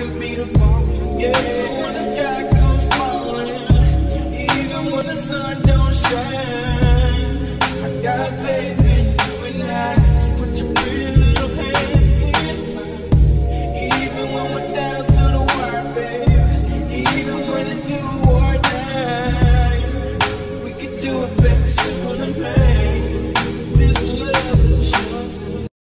can be the bomb. Yeah, when the sky comes falling, even when the sun don't shine, I got faith in you and I. So put your pretty little hand in mine. Even when we're down to the wire, baby, Even when it's you or I, we can do it, better.